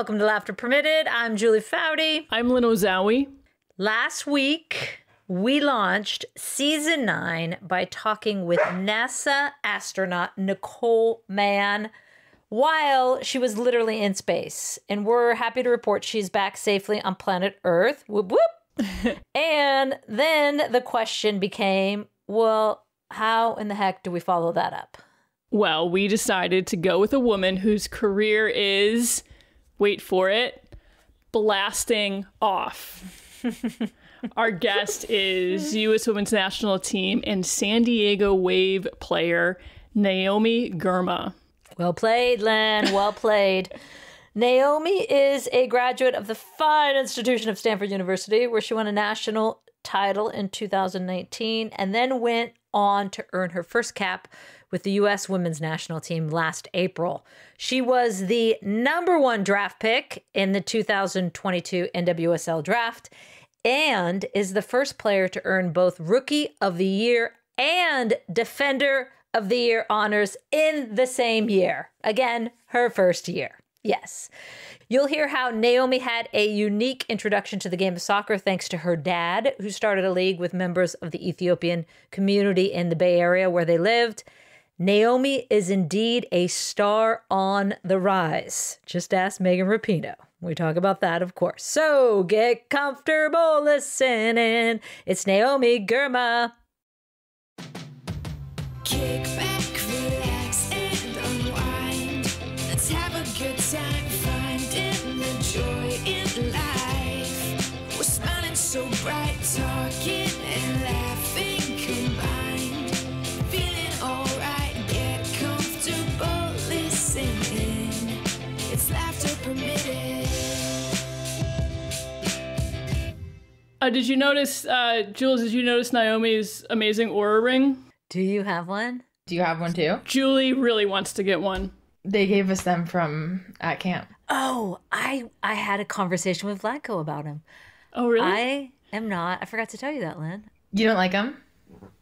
Welcome to Laughter Permitted. I'm Julie Foudy. I'm Lynn Ozawi. Last week, we launched season nine by talking with NASA astronaut Nicole Mann while she was literally in space. And we're happy to report she's back safely on planet Earth. Whoop, whoop. and then the question became well, how in the heck do we follow that up? Well, we decided to go with a woman whose career is, wait for it, blasting off. Our guest is U.S. Women's National Team and San Diego Wave player Naomi Girma. Well played, Len. Well played. Naomi is a graduate of the fine institution of Stanford University, where she won a national title in 2019 and then went on to earn her first cap with the U.S. women's national team last April. She was the number one draft pick in the 2022 NWSL draft and is the first player to earn both Rookie of the Year and Defender of the Year honors in the same year. Again, her first year. Yes. You'll hear how Naomi had a unique introduction to the game of soccer thanks to her dad, who started a league with members of the Ethiopian community in the Bay Area where they lived. Naomi is indeed a star on the rise. Just ask Megan Rapinoe. We talk about that, of course. So get comfortable listening. It's Naomi Girma. Kick Uh, did you notice, uh, Jules, did you notice Naomi's amazing Oura ring? Do you have one? Do you have one too? Julie really wants to get one. They gave us them from at camp. Oh, I I had a conversation with Vlatko about him. Oh, really? I am not. I forgot to tell you that, Lynn. You don't like them?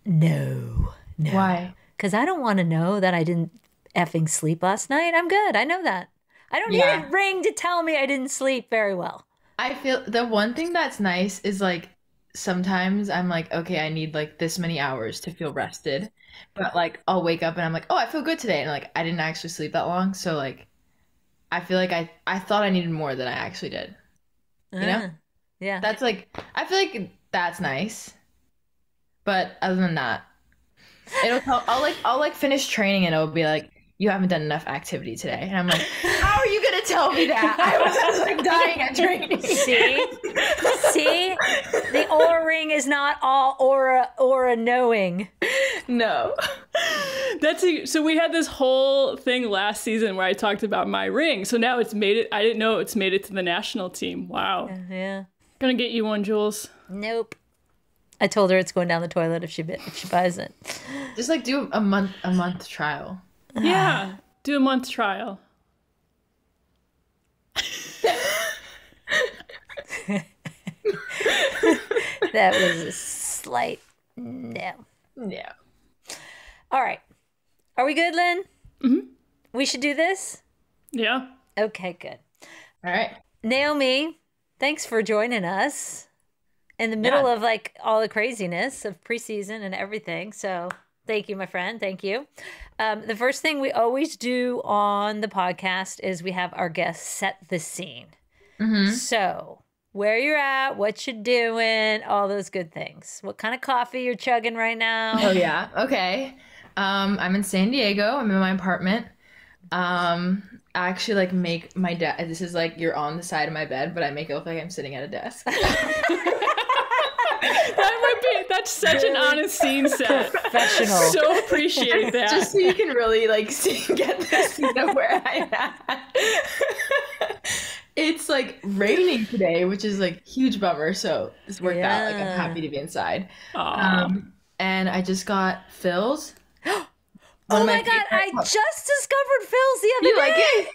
No, no. Why? Because I don't want to know that I didn't effing sleep last night. I'm good. I know that. I don't Yeah. need a ring to tell me I didn't sleep very well. I feel the one thing that's nice is like sometimes I'm like, okay, I need like this many hours to feel rested. But like I'll wake up and I'm like, oh, I feel good today. And like I didn't actually sleep that long. So like I feel like I I thought I needed more than I actually did. You know? Uh, yeah. That's like I feel like that's nice. But other than that, it'll tell I'll like I'll like finish training and it'll be like you haven't done enough activity today. And I'm like, how are you gonna tell me that? I was just like dying at training. See? See? The Oura ring is not all aura aura knowing. No. That's a, so we had this whole thing last season where I talked about my ring. So now it's made it. I didn't know it's made it to the national team. Wow. Yeah. Gonna get you one, Jules. Nope. I told her it's going down the toilet if she if she buys it. Just like do a month a month trial. Yeah. Do a month trial. That was a slight no. No. All right. Are we good, Lynn? Mm-hmm. We should do this? Yeah. Okay, good. All right. Naomi, thanks for joining us in the middle Yeah. of like all the craziness of preseason and everything. So thank you, my friend. Thank you. Um, the first thing we always do on the podcast is we have our guests set the scene. So where you're at, what you're doing, all those good things. What kind of coffee you're chugging right now? Oh yeah. Okay. Um, I'm in San Diego. I'm in my apartment. Um, I actually like make my desk. This is like you're on the side of my bed, but I make it look like I'm sitting at a desk. That might be. That's such an honest scene set. Professional. So appreciate that. Just so you can really like see, get the scene of where I'm it's like raining today, which is like huge bummer. So this worked out. Like I'm happy to be inside. Um, and I just got Philz. Oh of my god, I favorite- just discovered Philz the other day. You day. like it?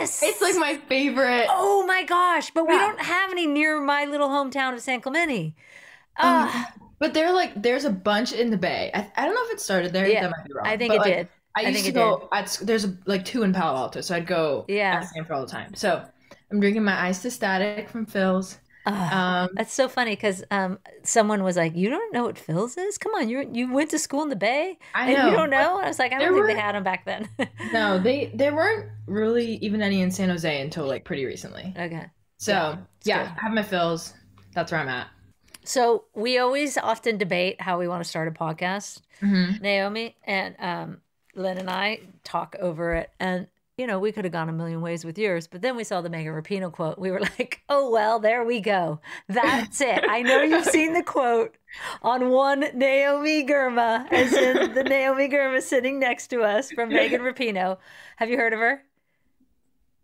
Yes. It's like my favorite. Oh my gosh, but we don't have any near my little hometown of San Clemente. Um, Ah, But they're like, there's a bunch in the Bay. I, I don't know if it started there. Yeah, that might be wrong. I think it like, did. I I used think to go. At, there's a, like two in Palo Alto, so I'd go Yeah. Stanford all the time. So I'm drinking my iced static from Philz. Um, that's so funny because um, someone was like, "You don't know what Philz is? Come on, you you went to school in the Bay, I and know. you don't know." And I was like, "I don't think they had them back then." No, they there weren't really even any in San Jose until like pretty recently. okay. So Yeah, yeah. I have my Philz. That's where I'm at. So we always often debate how we want to start a podcast, Mm-hmm. Naomi and um, Lynn and I talk over it, and you know we could have gone a million ways with yours, but then we saw the Megan Rapinoe quote. We were like, "Oh well, there we go. That's it." I know you've seen the quote on one Naomi Girma, as in the Naomi Girma sitting next to us from Megan Rapinoe. Have you heard of her?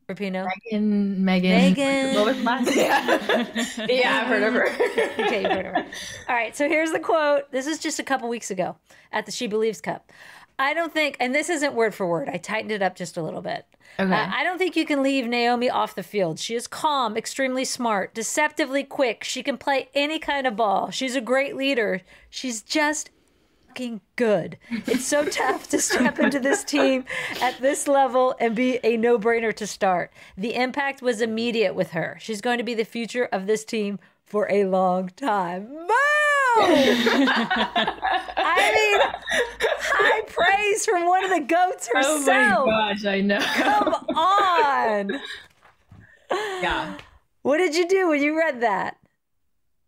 Rapinoe. Megan, Megan, Megan. What was last? Yeah, yeah, I've heard of her. okay, you've heard of her. All right, so here's the quote. This is just a couple weeks ago at the She Believes Cup. I don't think, and this isn't word for word, I tightened it up just a little bit. Okay. Uh, I don't think you can leave Naomi off the field. She is calm, extremely smart, deceptively quick. She can play any kind of ball. She's a great leader. She's just fucking good. It's so tough to step into this team at this level and be a no brainer to start. The impact was immediate with her. She's going to be the future of this team for a long time. Boom! I mean, high praise from one of the goats herself. oh my gosh, I know. Come on. yeah. What did you do when you read that?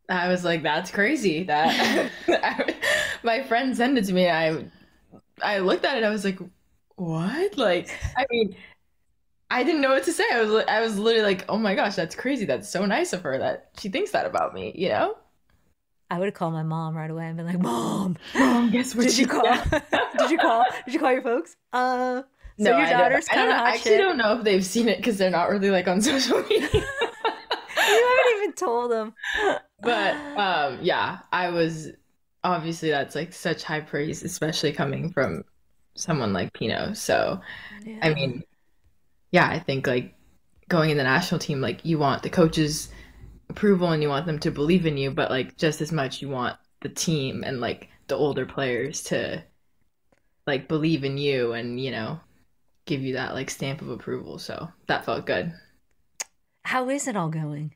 I was like, that's crazy. That my friend sent it to me. I I looked at it. I was like, what? Like, I mean, I didn't know what to say. I was I was literally like, oh my gosh, that's crazy. That's so nice of her that she thinks that about me. You know? I would have called my mom right away and been like, "Mom, Mom, guess what? did you call? did you call? Did you call your folks? Uh, so No, your I don't- daughter's I kind don't of. I hot actually shit. don't know if they've seen it because they're not really like on social media. Even told them. but um yeah i was obviously that's like such high praise especially coming from someone like Pinoe so i mean yeah i think like going in the national team like you want the coaches approval and you want them to believe in you but like just as much you want the team and like the older players to like believe in you and you know give you that like stamp of approval so that felt good How is it all going?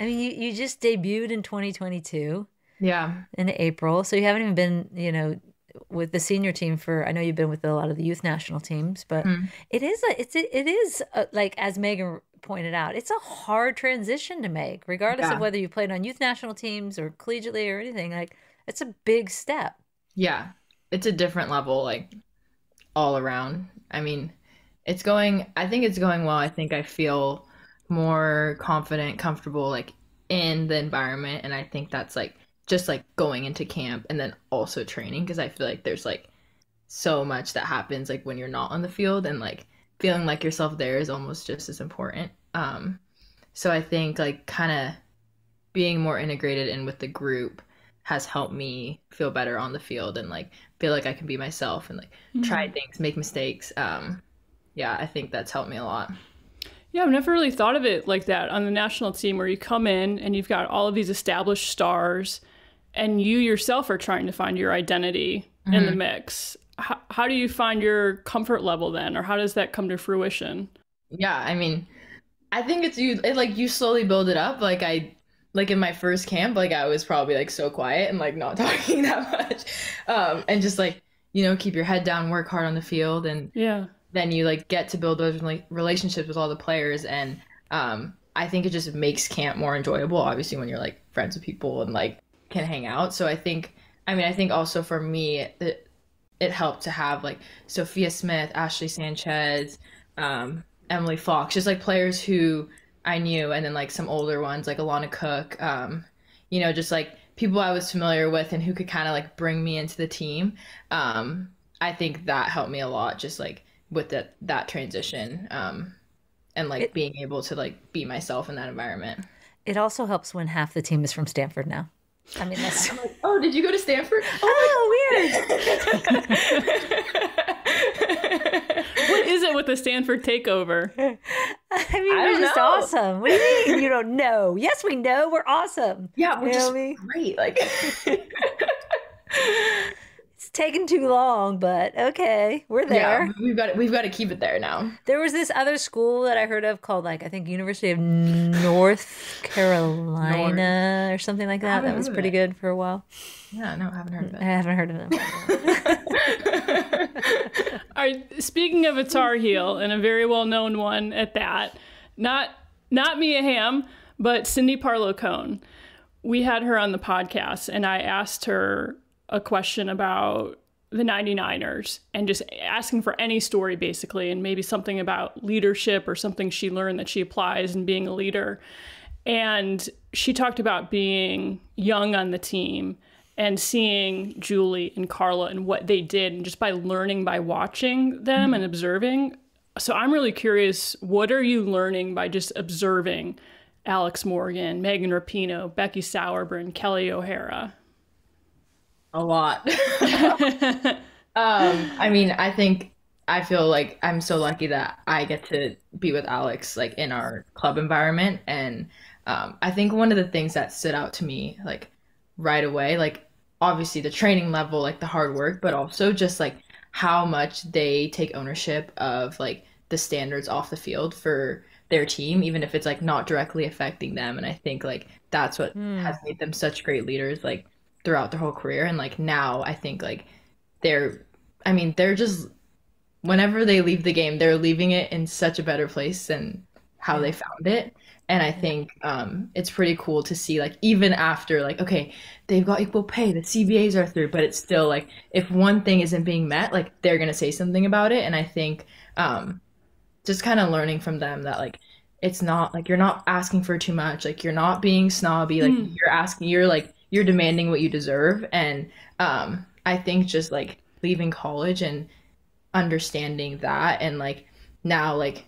I mean, you, you just debuted in 2022 yeah in April, so you haven't even been, you know, with the senior team for. I know you've been with a lot of the youth national teams, but Mm. it is a, it's a, it is a, like as Megan pointed out, it's a hard transition to make, regardless Yeah. of whether you played on youth national teams or collegiately or anything. Like, it's a big step. Yeah, it's a different level, like all around. I mean, it's going, I think it's going well. I think I feel more confident, comfortable, like in the environment. And I think that's like just like going into camp and then also training because I feel like there's like so much that happens like when you're not on the field and like feeling like yourself there is almost just as important. Um, so I think like kind of being more integrated in with the group has helped me feel better on the field and like feel like I can be myself and like try things, make mistakes. Um, yeah, I think that's helped me a lot. Yeah, I've never really thought of it like that on the national team where you come in and you've got all of these established stars and you yourself are trying to find your identity in the mix. How, how do you find your comfort level then, or how does that come to fruition? Yeah, I mean, I think it's you. It, like you slowly build it up. Like I, like in my first camp, like I was probably like so quiet and like not talking that much, um, and just like you know keep your head down, work hard on the field, and Yeah. Then you like get to build those relationships with all the players and um i think it just makes camp more enjoyable obviously when you're like friends with people and like can hang out. So i think i mean i think also for me it, it helped to have like sophia smith ashley sanchez um emily fox just like players who i knew and then like some older ones like alana cook um you know just like people i was familiar with and who could kind of like bring me into the team. Um i think that helped me a lot just like with that that transition um and like It- being able to like be myself in that environment It also helps when half the team is from Stanford now. I mean, that's like, oh did you go to stanford oh weird. What is it with the Stanford takeover? I mean, I we're don't just know. awesome. What do you mean you don't know? Yes, we know. We're awesome. yeah we're You know just what great like It's It's taken too long, but okay, we're there. Yeah, we've got we've got to keep it there now. There was this other school that I heard of called like I think University of North Carolina or something like that. That was pretty it. good for a while. Yeah, no, I haven't heard of it. I haven't heard of them. All right, speaking of a Tar Heel and a very well-known one at that, not not Mia Hamm, but Cindy Parlow Cone. We had her on the podcast, and I asked her a question about the 99ers and just asking for any story basically, and maybe something about leadership or something she learned that she applies and being a leader. And she talked about being young on the team and seeing Julie and Carla and what they did, and just by learning by watching them and observing. So I'm really curious what are you learning by just observing Alex Morgan, Megan Rapinoe, Becky Sauerbrunn, Kelly O'Hara? A lot. um, I mean, I think I feel like I'm so lucky that I get to be with Alex like in our club environment. And um, I think one of the things that stood out to me like right away like obviously the training level like the hard work but also just like how much they take ownership of like the standards off the field for their team even if it's like not directly affecting them. And I think like that's what has made them such great leaders. Like throughout their whole career. And like now I think like they're I mean they're just whenever they leave the game they're leaving it in such a better place than how they found it. And I think um, it's pretty cool to see like even after like okay they've got equal pay the CBAs are through but it's still like if one thing isn't being met like they're gonna say something about it. And I think um, just kind of learning from them that like it's not like you're not asking for too much. Like you're not being snobby. Like you're asking you're like you're demanding what you deserve. And um i think just like leaving college and understanding that and like now like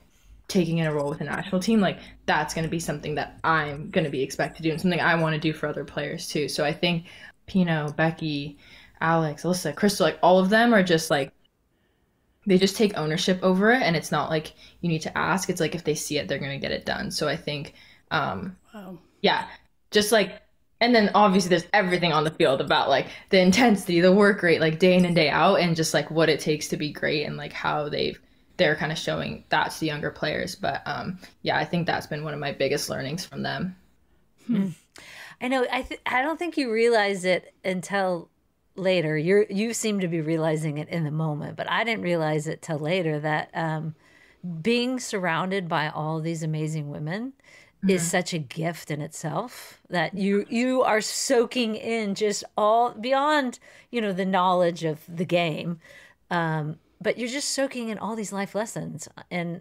taking in a role with a national team like that's going to be something that i'm going to be expected to do and something i want to do for other players too. So i think Pinoe becky alex alyssa crystal like all of them are just like they just take ownership over it and it's not like you need to ask. It's like if they see it they're going to get it done. So i think um Wow. yeah just like and then obviously there's everything on the field about like the intensity the work rate like day in and day out and just like what it takes to be great and like how they've they're kind of showing that to the younger players but um yeah i think that's been one of my biggest learnings from them I know. I th- I don't think you realize it until later. You're you seem to be realizing it in the moment, but I didn't realize it till later that um, being surrounded by all these amazing women is such a gift in itself that you you are soaking in just all beyond you know the knowledge of the game um, but you're just soaking in all these life lessons and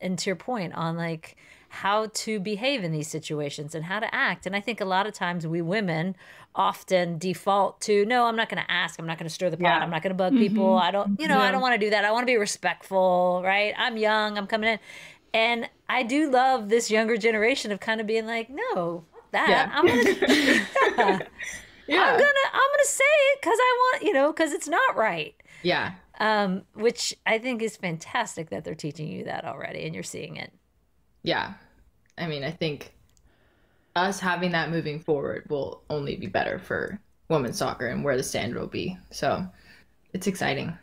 and to your point on like how to behave in these situations and how to act. And i think a lot of times we women often default to no i'm not going to ask. I'm not going to stir the pot. Yeah. i'm not going to bug people. I don't you know i don't want to do that. I want to be respectful right? I'm young. I'm coming in. And i do love this younger generation of kind of being like no that. Yeah. i'm gonna yeah. i'm gonna i'm gonna say it because i want you know because it's not right. Yeah. Um, which I think is fantastic that they're teaching you that already and you're seeing it. yeah. I mean i think us having that moving forward will only be better for women's soccer and where the standard will be. So it's exciting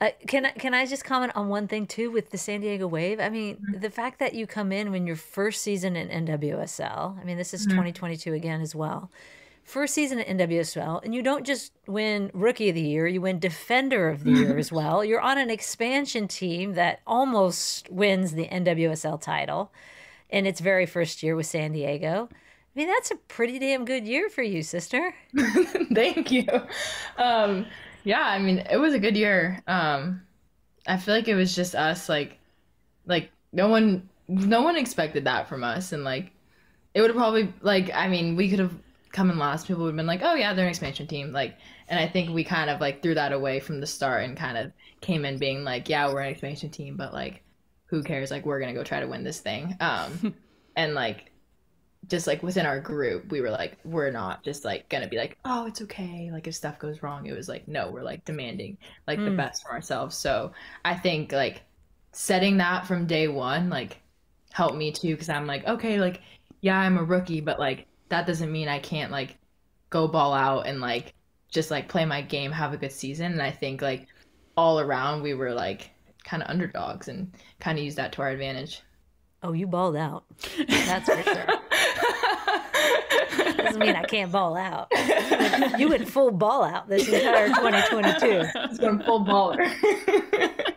Uh, can I can I just comment on one thing too with the San Diego Wave? I mean, the fact that you come in when your first season in NWSL. I mean, this is 2022 again as well. First season in NWSL, and you don't just win Rookie of the Year, you win Defender of the Year as well. You're on an expansion team that almost wins the NWSL title in its very first year with San Diego. I mean, that's a pretty damn good year for you, sister. Thank you. Um, yeah, I mean, it was a good year. Um, I feel like it was just us, like, like no one, no one expected that from us, and like, it would have probably, like, I mean, we could have come in last. People would have been like, oh yeah, they're an expansion team, like, and I think we kind of like threw that away from the start and kind of came in being like, yeah, we're an expansion team, but like, who cares? Like, we're gonna go try to win this thing. Um, and like just like within our group, we were like, we're not just like gonna be like, oh, it's okay. Like if stuff goes wrong, it was like, no, we're like demanding like the Mm. best for ourselves. So I think like setting that from day one like helped me too because I'm like, okay, like yeah, I'm a rookie, but like that doesn't mean I can't like go ball out and like just like play my game, have a good season. And I think like all around we were like kind of underdogs and kind of used that to our advantage. Oh, you balled out. That's for sure. Doesn't mean I can't ball out. You went full ball out this entire 2022. It's going full baller.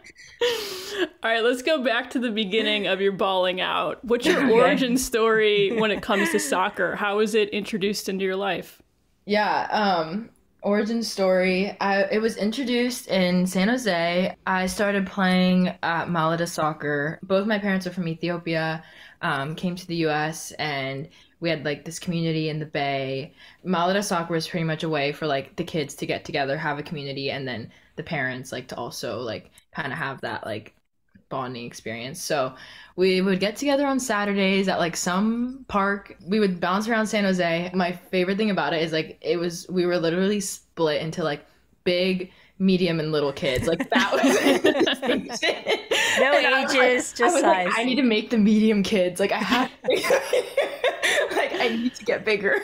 All right, let's go back to the beginning of your balling out. What's your origin story when it comes to soccer? How was it introduced into your life? Yeah, um origin story. I it was introduced in San Jose. I started playing at Maleda soccer. Both my parents are from Ethiopia. Um, came to the US and we had like this community in the bay. Maleda soccer was pretty much a way for like the kids to get together, have a community, and then the parents like to also like kind of have that like bonding experience. So we would get together on Saturdays at like some park. We would bounce around San Jose. My favorite thing about it is like it was we were literally split into like big, medium, and little kids. Like that was. No And I was like- ages, I just was like, size. I need to make the medium kids. Like I have like I need to get bigger.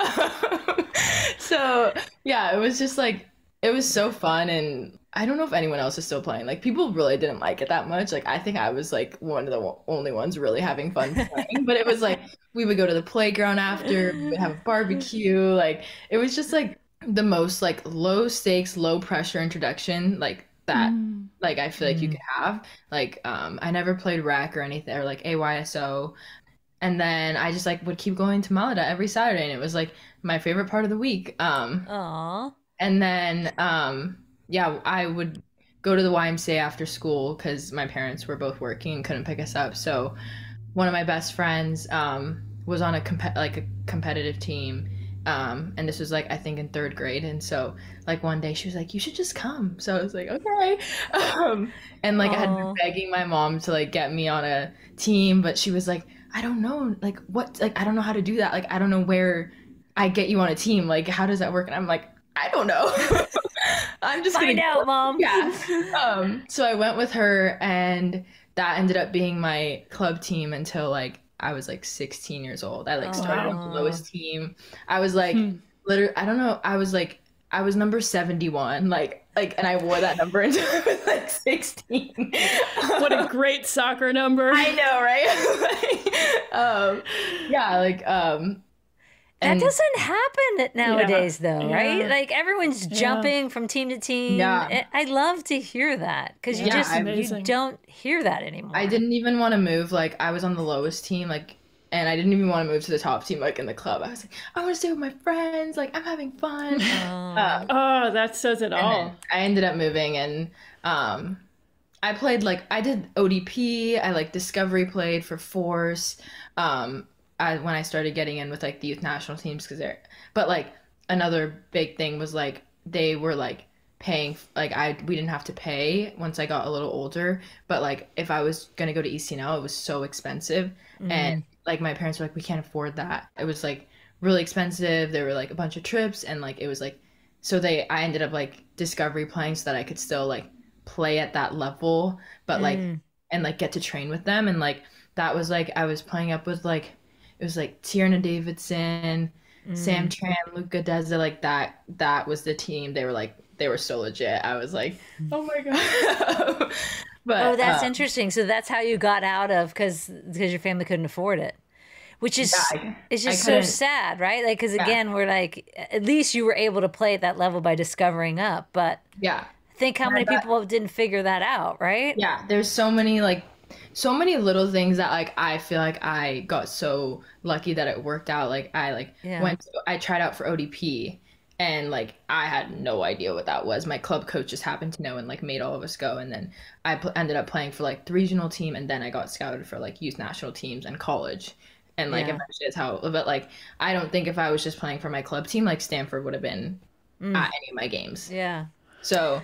Um, so yeah, it was just like it was so fun and I don't know if anyone else is still playing. Like people really didn't like it that much. Like I think I was like one of the only ones really having fun playing. but it was like we would go to the playground after, we would have a barbecue. Like it was just like the most like low stakes, low pressure introduction like that like I feel like you could have. Like um I never played rec or anything or like AYSO. And then I just like would keep going to Maleda every Saturday and it was like my favorite part of the week. Um Aw. and then um yeah, I would go to the YMCA after school cuz my parents were both working and couldn't pick us up. So one of my best friends um was on a comp- like a competitive team um and this was like i think in third grade and so like one day she was like you should just come so i was like okay um and like i had been begging my mom to like get me on a team but she was like i don't know like what like i don't know how to do that like i don't know where i get you on a team like how does that work and i'm like i don't know i'm just Find gonna out, mom. yeah. Um, so I went with her, and that ended up being my club team until like I was like 16 years old. I like started on the lowest team. I was like, Hmm. literally, I don't know. I was like, I was number 71, like, like, and I wore that number until I was like 16. What a great soccer number. I know, right? like, um, yeah, like, um, That and- doesn't happen nowadays, though, right? Yeah. Like everyone's Yeah. jumping from team to team. Yeah. I- I love to hear that because you Yeah, just I- you don't hear that anymore. I didn't even want to move. Like I was on the lowest team, like, and I didn't even want to move to the top team, like in the club. I was like, I want to stay with my friends. Like I'm having fun. Oh. Uh, Oh, that says it all. I ended up moving, and um, I played like I did ODP. I like Discovery played for Force. Um, I, when I started getting in with like the youth national teams, because they're. But like another big thing was like they were like paying like I we didn't have to pay once I got a little older but like if I was gonna go to ECNL it was so expensive and like my parents were like we can't afford that it was like really expensive there were like a bunch of trips and like it was like so they I ended up like discovery playing so that I could still like play at that level but like Mm. and like get to train with them and like that was like I was playing up with like it was like Tierney Davidson Sam Mm. Tran, Luca Deza, like that. That was the team. They were like, they were so legit. I was like, oh my god. but Oh, that's uh, interesting. So that's how you got out of because because your family couldn't afford it, which is Yeah, I- it's just so sad, right? Like because Yeah. again, we're like at least you were able to play at that level by discovering up, but yeah, think how many but- people didn't figure that out, right? yeah. There's so many like, so many little things that like I feel like I got so lucky that it worked out. Like I like Yeah. went, to, I tried out for ODP. And like I had no idea what that was. My club coach just happened to know and like made all of us go. And then I pl- ended up playing for like the regional team, and then I got scouted for like youth national teams and college. And like Yeah. eventually it's how. But like I don't think if I was just playing for my club team, like Stanford would have been at any of my games. Yeah. So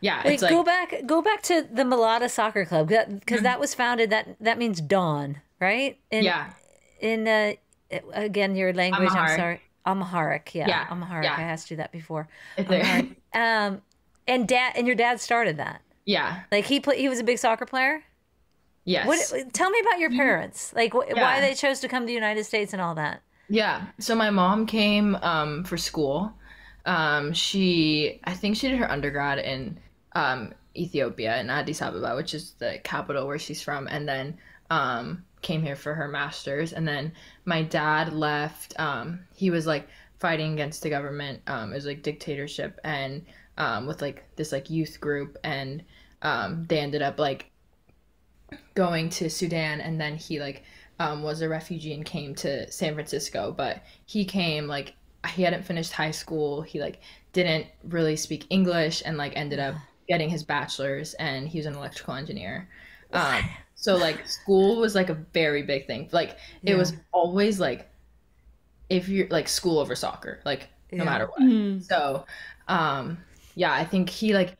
yeah, Wait, it's like go back go back to the Maleda Soccer Club because Mm-hmm. that was founded that that means dawn, right? In, yeah, In uh, again, your language. I'm sorry. Amharic. Yeah. Yeah, Amharic. yeah. I asked you that before. it's a- Amharic. um, and dad and your dad started that. yeah, Like he play, he was a big soccer player. yes. What? Tell me about your parents. Like wh- why Mm-hmm. They chose to come to the United States and all that. Yeah. So my mom came um, for school. Um, she, I think she did her undergrad in um, Ethiopia in Addis Ababa, which is the capital where she's from, and then um, came here for her master's. And then my dad left. Um, he was like fighting against the government. Um, it was like dictatorship, and um, with like this like youth group, and um, they ended up like going to Sudan, and then he like um, was a refugee and came to San Francisco. But he came like he hadn't finished high school. He like didn't really speak English, and like ended up getting his bachelor's, and he was an electrical engineer. Um, so like school was like a very big thing. Like it was always like if you're like school over soccer, like no Yeah. matter what. Mm. So, um, yeah, I think he like,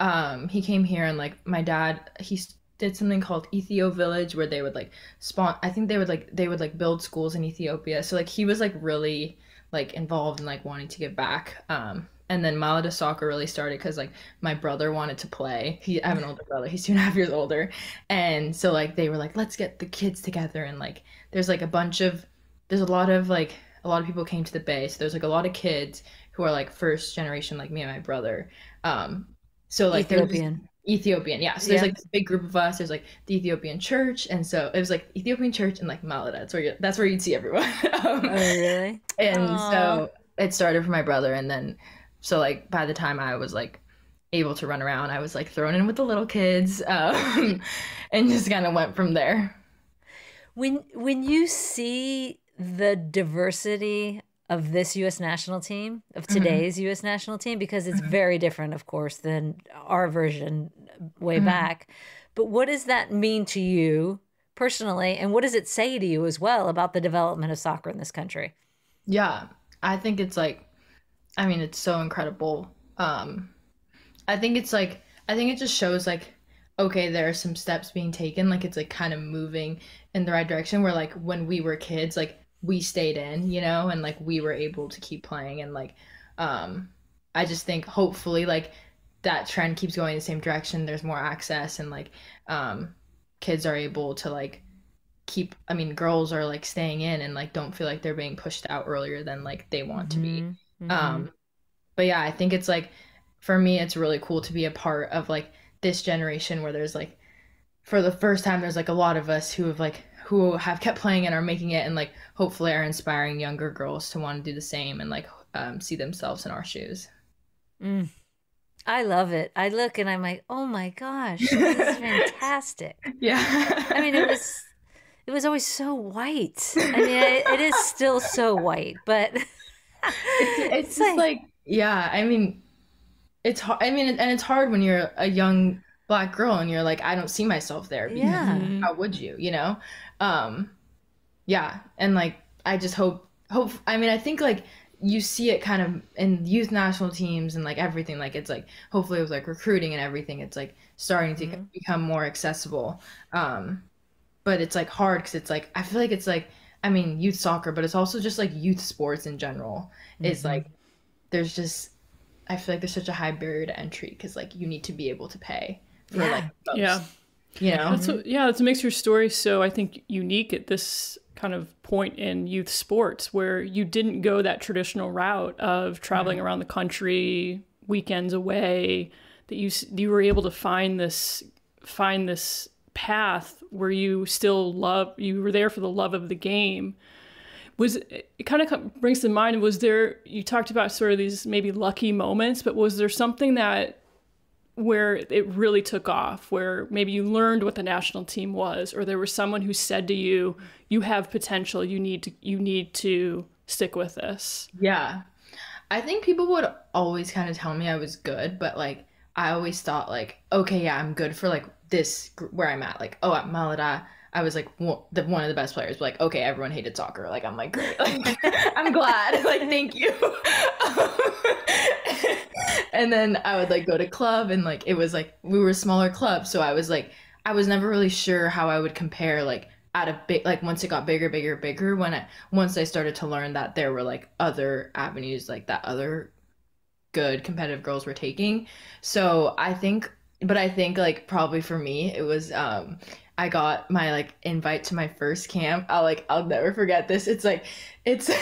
um, he came here and like my dad, he did something called Ethio Village where they would like spawn. I think they would like they would like build schools in Ethiopia. So like he was like really like involved in like wanting to give back. Um, and then Maleda soccer really started because like my brother wanted to play. He I have an older brother. He's two and a half years older, and so like they were like, let's get the kids together and like there's like a bunch of there's a lot of like a lot of people came to the bay so there's like a lot of kids who are like first generation like me and my brother um so like Ethiopian. ethiopian yeah so there's Yeah. like this big group of us there's like the ethiopian church and so it was like ethiopian church and like maleda that's where you that's where you'd see everyone um, Oh, really? and Aw. so it started for my brother and then so like by the time i was like able to run around i was like thrown in with the little kids um, and just kind of went from there When when you see the diversity of this U.S. national team, of mm-hmm. today's U.S. national team, because it's mm-hmm. very different, of course, than our version way mm-hmm. back. But what does that mean to you personally, and what does it say to you as well about the development of soccer in this country? Yeah, I think it's like, I mean, it's so incredible. Um, I think it's like, I think it just shows like, okay, there are some steps being taken. Like it's like kind of moving in the right direction. Where like when we were kids, like we stayed in, you know, and like we were able to keep playing. And like, um, I just think hopefully like that trend keeps going the same direction. There's more access and like, um, kids are able to like keep i mean girls are like staying in and like don't feel like they're being pushed out earlier than like they want to be Mhm. um but yeah i think it's like for me it's really cool to be a part of like this generation where there's like for the first time there's like a lot of us who have like who have kept playing and are making it and like hopefully are inspiring younger girls to want to do the same and like um, see themselves in our shoes Mm. I love it. I look and I'm like, oh my gosh, this is fantastic. yeah I mean, it was it was always so white. I mean, it, it is still so white, but it's, just like, yeah i mean it's hard i mean and it's hard when you're a young black girl and you're like i don't see myself there because Yeah. how would you you know? Um yeah and like i just hope hope i mean i think like you see it kind of in youth national teams and like everything like it's like hopefully with like recruiting and everything it's like starting to become more accessible. Um but it's like hard because it's like i feel like it's like i mean youth soccer but it's also just like youth sports in general it's mm-hmm. like there's just i feel like there's such a high barrier to entry because like you need to be able to pay for Yeah. like most, Yeah. you know That's what, yeah, that's what makes your story so I think unique at this kind of point in youth sports where you didn't go that traditional route of traveling around the country, weekends away, that you you were able to find this find this path where you still love you were there for the love of the game. Was it kind of brings to mind was there you talked about sort of these maybe lucky moments, but was there something that where it really took off, where maybe you learned what the national team was, or there was someone who said to you, "You have potential. You need to. You need to stick with this." Yeah. I think people would always kind of tell me I was good, but like I always thought like, okay, yeah, I'm good for like this where I'm at. Like, oh, at Maleda, I was like one, the, one of the best players. Like, okay, everyone hated soccer. Like, I'm like, great. Like, I'm glad. Like, thank you. and then I would like go to club and like it was like we were a smaller club, so I was like I was never really sure how I would compare like at a big like once it got bigger, bigger, bigger. When I once I started to learn that there were like other avenues like that other good competitive girls were taking. So I think, but I think like probably for me it was um I got my like invite to my first camp. I'll like I'll never forget this. It's like it's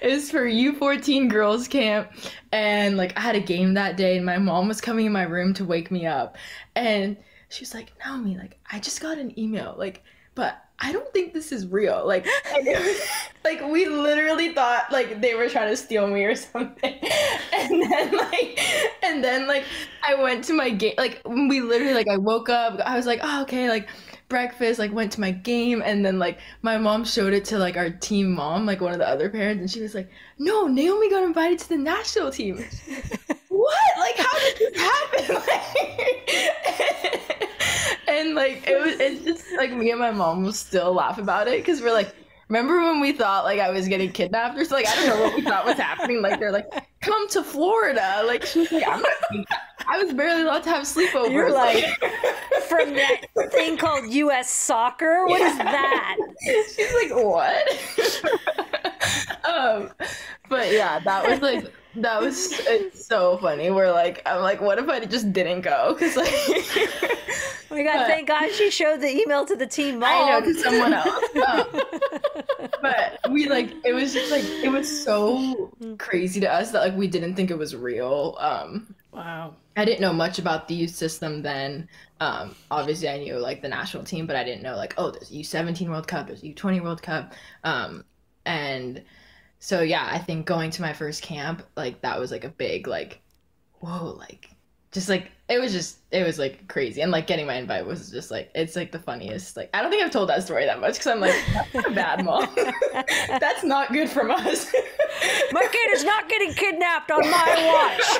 it was for U14 girls camp and like I had a game that day and my mom was coming in my room to wake me up and she was like, Naomi, like I just got an email, like, but I don't think this is real. Like, was, like we literally thought like they were trying to steal me or something. And then like, and then like I went to my game. Like we literally like I woke up. I was like, oh okay, like breakfast. Like went to my game, and then like my mom showed it to like our team mom, like one of the other parents, and she was like, no, Naomi got invited to the national team. what? Like how did this happen? Like, and like it was it's just like me and my mom will still laugh about it because we're like remember when we thought like i was getting kidnapped or something like i don't know what we thought was happening like they're like come to florida like she's like i'm not i was barely allowed to have sleepovers You're like, From that thing called U.S. Soccer. What is that? she's like what um but yeah that was like that was it's so funny we're like i'm like what if i just didn't go because like Oh my God! But- Thank God she showed the email to the team mom. I know to someone else. Um, but we like it was just like it was so crazy to us that like we didn't think it was real. Um, Wow. I didn't know much about the youth system then. Um, obviously I knew like the national team, but I didn't know like oh there's U seventeen World Cup, there's U twenty World Cup, um, and so yeah, I think going to my first camp like that was like a big like whoa like just like it was just it was like crazy and like getting my invite was just like it's like the funniest like I don't think I've told that story that much because I'm like that's not bad mom that's not good from us My kid is not getting kidnapped on my watch.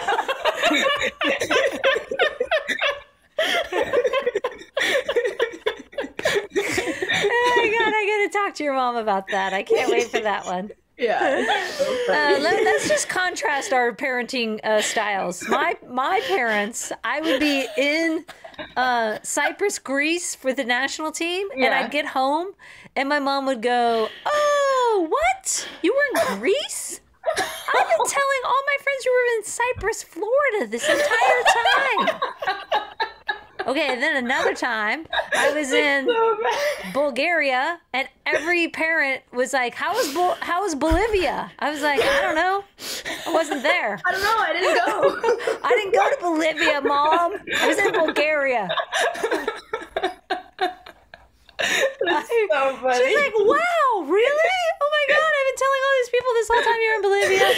oh my god, I gotta talk to your mom about that. I can't wait for that one. Yeah Uh, let, us just contrast our parenting uh, styles. My my parents, I would be in uh, Cyprus, Greece for the national team, and I'd get home, and my mom would go, "Oh, what? You were in Greece?" I've been telling all my friends you were in Cyprus, Florida this entire time. Okay, and then another time I was in So. Bulgaria, and every parent was like, "How was Bol- how was Bolivia?" I was like, "I don't know, I wasn't there. I don't know I didn't go I didn't go to Bolivia, mom. I was in Bulgaria." That's so funny She's like, "Wow, really? Oh my god, I've been telling all these people this whole time you're in Bolivia."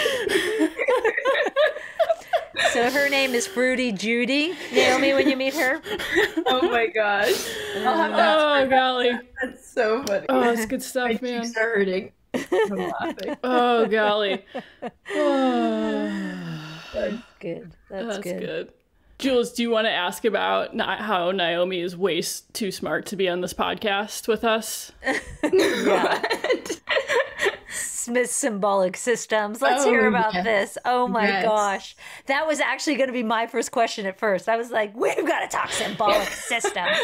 so her name is Fruity Judy. Naomi, when you meet her, oh my gosh I'll have that Oh, oh golly. that's so funny Oh, that's good stuff, my man. are hurting I'm laughing Oh golly. Oh, good. That's, good. that's good. good. Jules, do you want to ask about Ni- how Naomi is way too smart to be on this podcast with us? What? Smith symbolic systems. Let's Oh, hear about yes. this. Oh my Yes. gosh. That was actually going to be my first question at first. I was like, we've got to talk symbolic systems.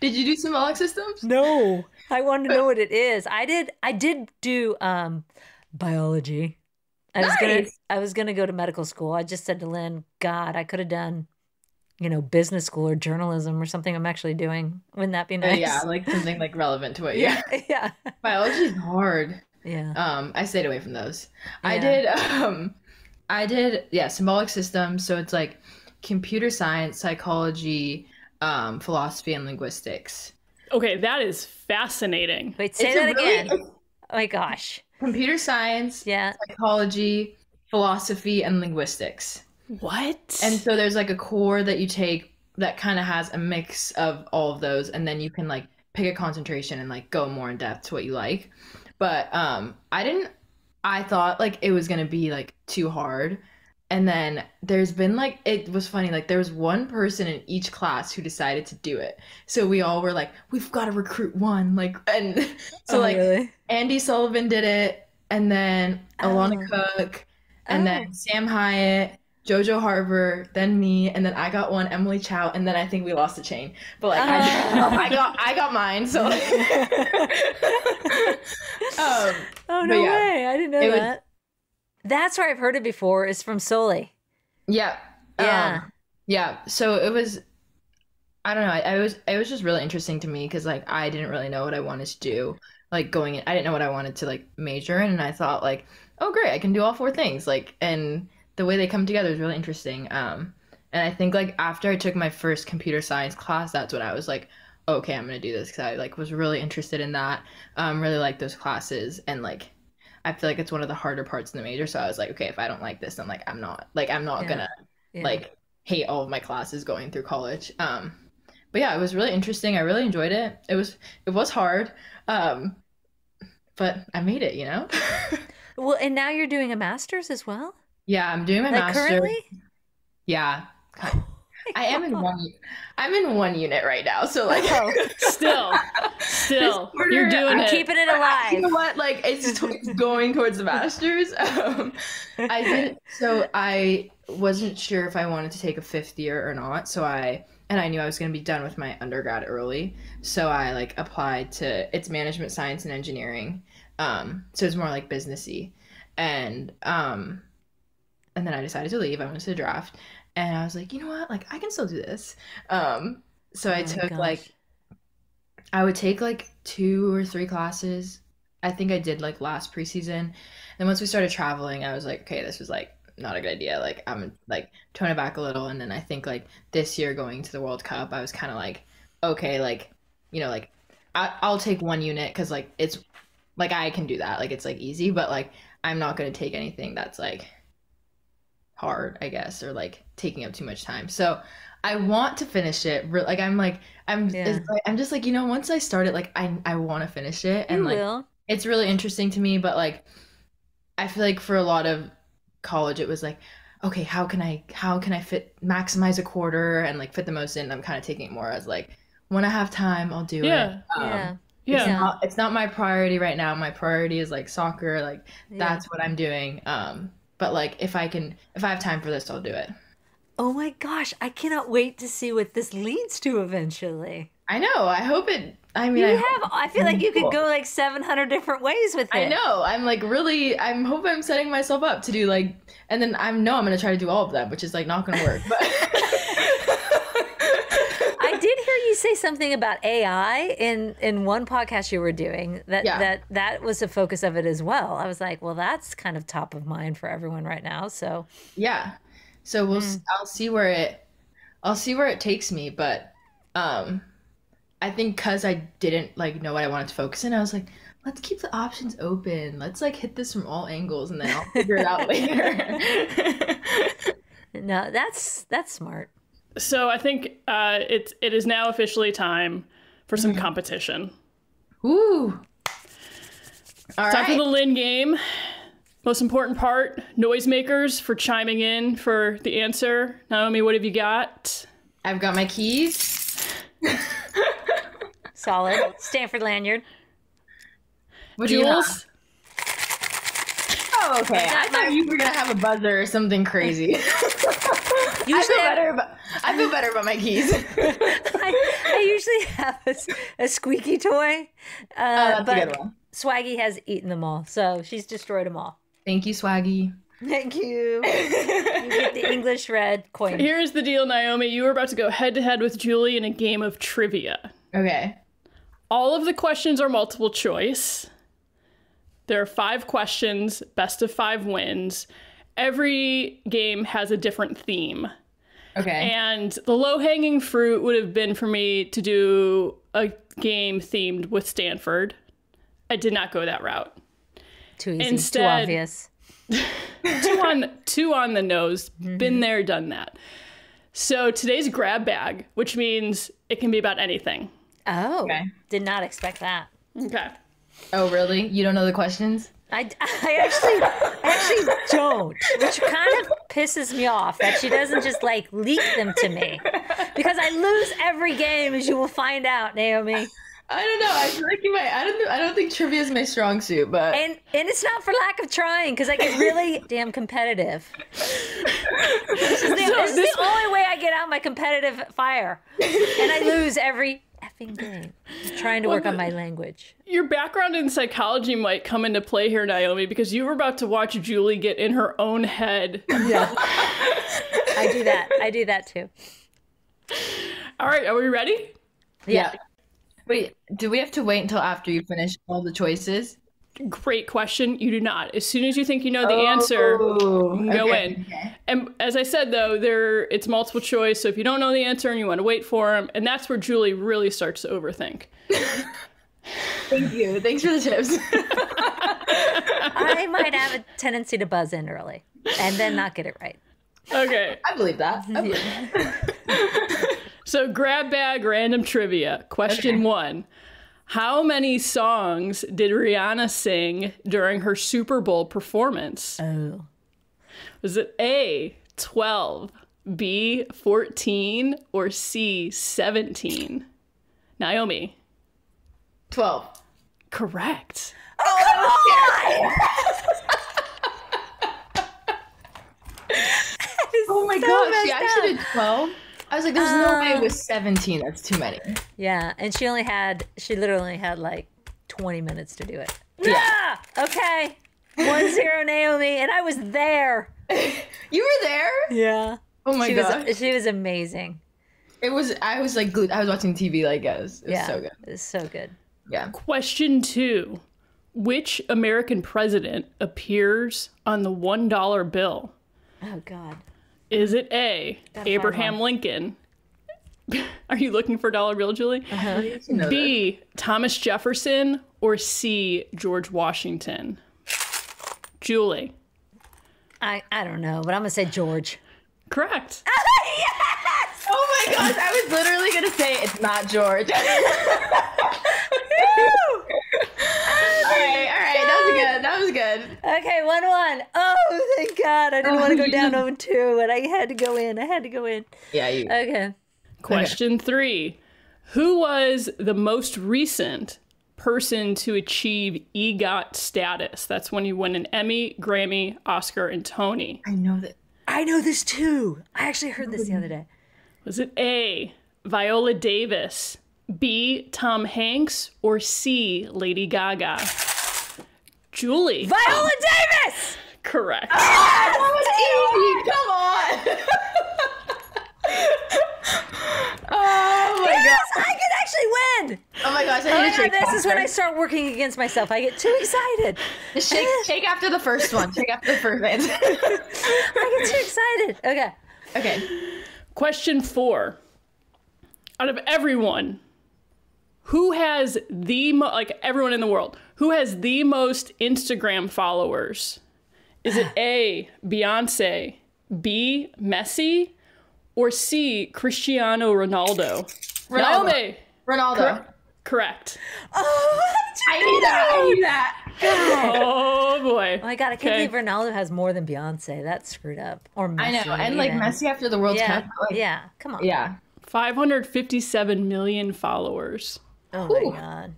Did you do symbolic systems? No. I want to know what it is. I did I did do um biology. I was gonna I was gonna go to medical school. I just said to Lynn, God, I could have done, you know, business school or journalism or something I'm actually doing. Wouldn't that be Uh, nice? yeah, like something like relevant to what. Yeah, yeah. biology is hard. Yeah. Um, I stayed away from those. I did. Um, I did. Yeah, symbolic systems. So it's like computer science, psychology, um, philosophy, and linguistics. Okay, that is fascinating. Wait, say It's a that really- again. Oh my gosh. Computer science, Yeah. psychology, philosophy, and linguistics. What? And so there's like a core that you take that kind of has a mix of all of those, and then you can like pick a concentration and like go more in depth to what you like. But um, I didn't. I thought like it was gonna be like too hard, and then there's been like it was funny. Like there was one person in each class who decided to do it, so we all were like, we've got to recruit one. Like and so Oh, like really? Andi Sullivan did it, and then Alana Cook, and Oh. then Sam Hiatt, Jojo Harber, then me, and then I got one, Emily Chow, and then I think we lost the chain. But like I, Ah. I got I got mine, so like, um, Oh no yeah, way! I didn't know it was- that. That's where I've heard it before. Is from Soli. yeah, Yeah. um, yeah. So it was. I don't know. I, I was. It was just really interesting to me because like I didn't really know what I wanted to do. like going in. I didn't know what I wanted to like major in, and I thought like, oh great, I can do all four things. Like, and the way they come together is really interesting. Um, and I think like after I took my first computer science class, that's when I was like, okay, I'm gonna do this because I like was really interested in that. Um, really like those classes, and like I feel like it's one of the harder parts in the major. So I was like, okay, if I don't like this, then like I'm not like I'm not Yeah. gonna Yeah. like hate all of my classes going through college. Um, but yeah, it was really interesting. I really enjoyed it. It was it was hard, um, but I made it. You know. well, and now you're doing a master's as well. Yeah, I'm doing my Like master. currently? Yeah, I am in one. I'm in one unit right now, so like. Oh, Still, still, This you're doing I'm it. keeping it alive. You know what? Like it's, t- it's going towards the masters. Um, I did so I wasn't sure if I wanted to take a fifth year or not. So I and I knew I was going to be done with my undergrad early. So I like applied to it's management science and engineering. Um, so it's more like businessy, and um, and then I decided to leave. I went to the draft, and I was like, you know what? Like I can still do this. Um, so I Oh took gosh. like I would take like two or three classes. I think I did like last preseason. Then once we started traveling, I was like, okay, this was like not a good idea. Like I'm like tone it back a little. And then I think like this year going to the World Cup, I was kind of like, okay, like you know, like I, I'll take one unit because like it's like I can do that. Like it's like easy, but like I'm not gonna take anything that's like hard, I guess, or like taking up too much time. So I want to finish it. Like I'm like I'm Yeah. I'm just like you know once I start it like I I want to finish it and you like will. it's really interesting to me but like I feel like for a lot of college it was like okay how can I how can I fit maximize a quarter and like fit the most in I'm kind of taking it more as like when I have time I'll do Yeah. it. Um, yeah. Yeah. Yeah. not, it's not my priority right now. My priority is like soccer. Like Yeah. that's what I'm doing. Um, but like if I can, if I have time for this, I'll do it. Oh my gosh, I cannot wait to see what this leads to eventually. I know. I hope it. I mean, You I, have I feel like you could go like 700 different ways with it. I know. I'm like really. I'm hope I'm setting myself up to do like, and then I'm no. I'm gonna try to do all of them, which is like not gonna work. But I did hear you say something about AI in in one podcast you were doing that Yeah. that that was a focus of it as well. I was like, well, that's kind of top of mind for everyone right now. So yeah. So we'll. Mm. I'll see where it. I'll see where it takes me, but um, I think because I didn't like know what I wanted to focus in, I was like, let's keep the options open. Let's like hit this from all angles, and then I'll figure it out later. no, that's that's smart. So I think uh, it it is now officially time for some competition. Ooh. All Time for the Lynn game. Most important part: noisemakers for chiming in for the answer. Naomi, what have you got? I've got my keys. Solid. Stanford lanyard. What do you have? Jules. Oh, okay. I thought you were gonna have a buzzer or something crazy. I feel better about I feel better about my keys. I, I usually have a squeaky toy, uh, that's a but good one. Swaggy has eaten them all, so she's destroyed them all. Thank you, Swaggy. Thank you. you get the English red coin. Here's the deal, Naomi. You are about to go head to head with Julie in a game of trivia. Okay. All of the questions are multiple choice. There are five questions, best of five wins. Every game has a different theme. Okay. And the low hanging fruit would have been for me to do a game themed with Stanford. I did not go that route. Too easy. Instead- too obvious. Two on two on the nose. Mm-hmm. Been there, done that. So today's grab bag, which means it can be about anything. Oh, Okay. did not expect that. Okay. oh, really? You don't know the questions? I, I actually I actually don't, which kind of pisses me off that she doesn't just like leak them to me because I lose every game, as you will find out, Naomi. I don't know. I feel like you might. I don't. I don't think trivia is my strong suit, but And and it's not for lack of trying because I get really damn competitive. This is, the, this is the only way I get out my competitive fire, and I lose every effing game. I'm trying to work on my language. Your background in psychology might come into play here, Naomi, because you were about to watch Julie get in her own head. Yeah, I do that. I do that too. All right, are we ready? Yeah. Wait, do we have to wait until after you finish all the choices? Great question. You do not. As soon as you think you know the answer, Oh, you can go okay, in. okay. And as I said, though, there it's multiple choice. So if you don't know the answer and you want to wait for them, and that's where Julie really starts to overthink. Thank you. Thanks for the tips. I might have a tendency to buzz in early and then not get it right. Okay. I believe that. I believe that. So grab bag random trivia. Question one. How many songs did Rihanna sing during her Super Bowl performance? Oh. Was it A, 12, B, 14, or C, 17? Naomi. 12. Correct. Oh my so gosh, she actually up. did 12? I was like, there's no way it was 17. That's too many. Yeah, and she only had she literally had like 20 minutes to do it. Yeah. Ah, okay. One zero Naomi, and I was there. You were there? Yeah. Oh my she god. was she was amazing. It was, I was like glued. I was watching TV like it was, it was Yeah. so good. It was so good. Yeah. Question two. Which American president appears on the $1 bill? Oh god. Is it A, find Abraham Lincoln? Are you looking for dollar bill, Julie? Uh-huh. You know B, Thomas Jefferson, or C, George Washington? Julie. I I don't know, but I'm going to say George. Correct. that. Oh my gosh, I was literally going to say it's not George. all right, all right. That was good. That was good. Okay, 1 1. Oh, thank God. I didn't want to go oh, down didn't- 0 2, but I had to go in. I had to go in. Yeah, you. Okay. Question three. Who was the most recent person to achieve EGOT status? That's when you win an Emmy, Grammy, Oscar, and Tony. I know that. I know this too. I actually heard this the other day. Was it A, Viola Davis, B, Tom Hanks, or C, Lady Gaga? Julie. Viola Davis! Correct. Ah, that was oh, easy. Come on. oh my Yes, god. I could actually win. Oh my gosh. I Oh, need to yeah, shake this is when I start working against myself. I get too excited. Just shake, shake after the first one. Shake after the first one. I get too excited. Okay. okay. Question four. Out of everyone, who has the mo- like everyone in the world, who has the most Instagram followers? Is it A, Beyonce, B, Messi, or C, Cristiano Ronaldo? Ronaldo. Naomi. Ronaldo. Cor- correct. Oh, I need that. I need that. Oh boy. Oh my god, I can't Okay. believe Ronaldo has more than Beyonce. That's screwed up. Or Messi. I know. And like. Messi after the World Yeah. Cup. Like, yeah. Come on. Yeah. 557 million followers. Oh my god.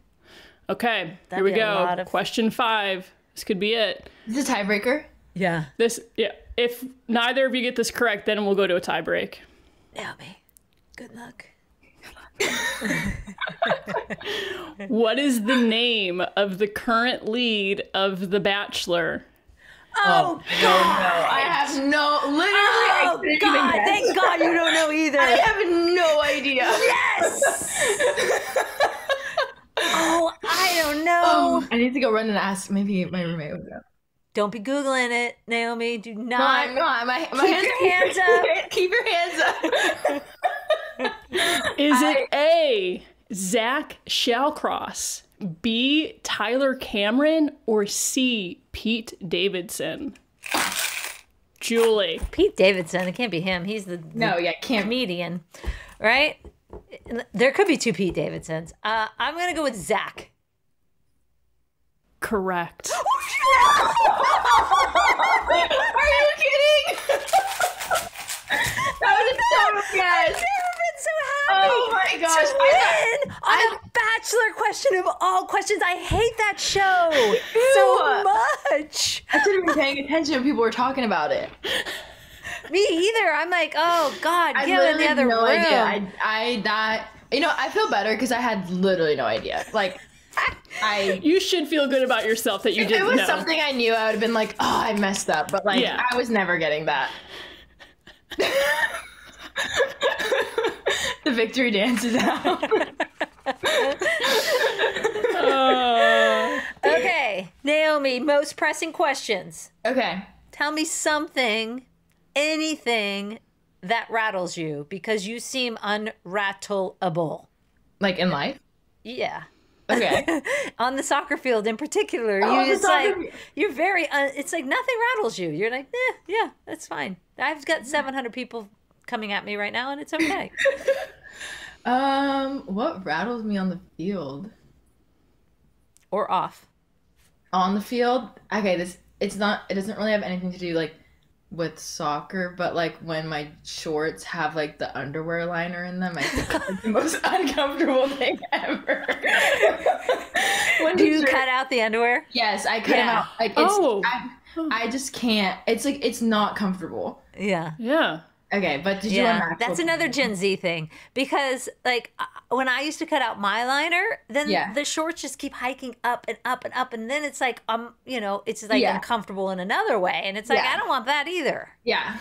Okay, here That'd we go. of- Question five. This could be it. Is this a tiebreaker? Yeah. This, yeah. If neither of you get this correct, then we'll go to a tiebreak. Naomi. Good luck. What is the name of the current lead of The Bachelor? Oh, oh no. I have no. Literally, I oh couldn't god. even guess. Thank God you don't know either. I have no idea. yes. oh, I don't know. Um, I need to go run and ask. Maybe my roommate would know. Don't be googling it, Naomi. Do not. No, I'm not. My, my Keep hands, your hands up. Keep your hands up. Is it A, Zach Shallcross, B, Tyler Cameron, or C, Pete Davidson? Julie. Pete Davidson. It can't be him. He's the, the no, yeah, can't. comedian, right? There could be two Pete Davidsons. Uh, I'm gonna go with Zach. Correct. Are you kidding? that was a total guess. Never been so happy. Oh my gosh. To I win on a bachelor question of all questions. I hate that show so much. I should have been paying attention when people were talking about it. Me either. I'm like, oh God, I get in the other no room. idea. I, I that you know I feel better because I had literally no idea. Like I. You should feel good about yourself that you If it didn't was know. something I knew, I would have been like, "Oh, I messed up," but like, Yeah. I was never getting that. the victory dance is out. Uh, Okay, Naomi, most pressing questions. Okay. Tell me something, anything that rattles you because you seem unrattleable. Like in life? Yeah. Okay. On the soccer field in particular, Oh, you on the it's soccer like field. you're very uh, it's like nothing rattles you. You're like, eh, yeah, that's fine. I've got 700 people coming at me right now and it's okay. um, what rattles me on the field? or off. On the field? Okay, this it's not it doesn't really have anything to do like with soccer, but like when my shorts have like the underwear liner in them, I think it's like the most uncomfortable thing ever. when Do you shirt- cut out the underwear? Yes, I cut them out. Like it's Oh. I, I just can't. It's like it's not comfortable. Yeah. yeah. Okay, but did you Yeah, unravel that's another something? Gen Z thing because, like, uh, when I used to cut out my liner, then Yeah. the shorts just keep hiking up and up and up, and then it's like, um, you know, it's like Yeah. uncomfortable in another way, and it's like Yeah. I don't want that either. Yeah.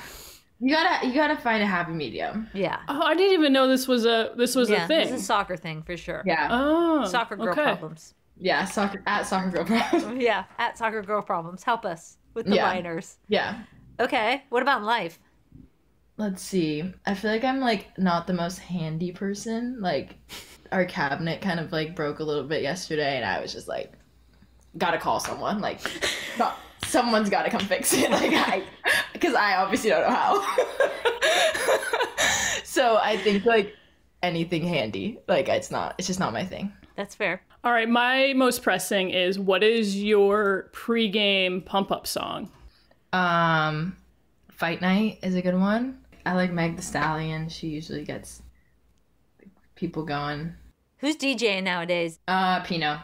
You gotta you gotta find a happy medium. Yeah, Oh, I didn't even know this was a this was yeah, a thing. it's a soccer thing for sure. Yeah. oh, soccer girl okay. problems. Yeah, soccer at soccer girl problems. Yeah, at soccer girl problems, help us with the Yeah. liners. yeah. Okay, what about life? Let's see. I feel like I'm like not the most handy person. Like our cabinet kind of like broke a little bit yesterday and I was just like gotta call someone. Like not, someone's gotta come fix it. Like I because I obviously don't know how. so I think like anything handy. Like it's not it's just not my thing. That's fair. All right, my most pressing is what is your pregame pump up song? Um Fight Night is a good one. I like Meg the Stallion. She usually gets people going. Who's DJing nowadays? Uh Pinoe.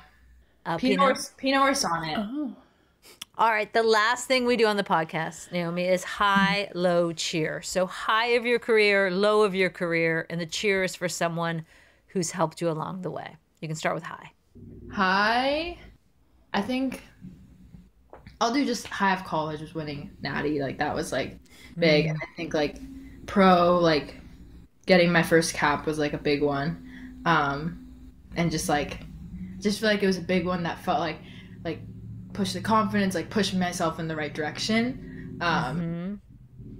Uh, Pinoe Pinoe? or, Pinoe or Sonnett. Oh. All right, the last thing we do on the podcast, Naomi, is high, low, cheer. So high of your career, low of your career, and the cheer is for someone who's helped you along the way. You can start with high. High. I think I'll do just high of college was winning Natty. Like that was like big. And I think like pro, like getting my first cap was like a big one. Um and just like just feel like it was a big one that felt like like push the confidence, like pushing myself in the right direction. Um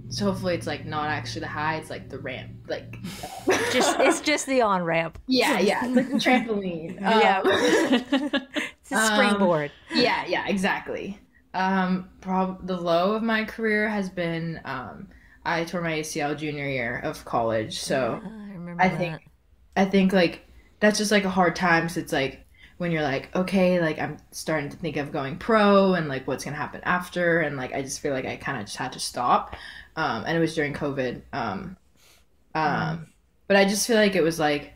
so hopefully it's like not actually the high, it's like the ramp. Like Just it's just the on ramp. yeah, yeah, it's like the trampoline. Yeah. Um, It's a springboard. Yeah, yeah, exactly. Um, prob the low of my career has been um, I tore my ACL junior year of college, so I remember I that. think I think like that's just like a hard time. So it's like when you're like, okay, like I'm starting to think of going pro and like what's gonna happen after, and like I just feel like I kind of just had to stop. Um, and it was during COVID. Um, um, but I just feel like it was like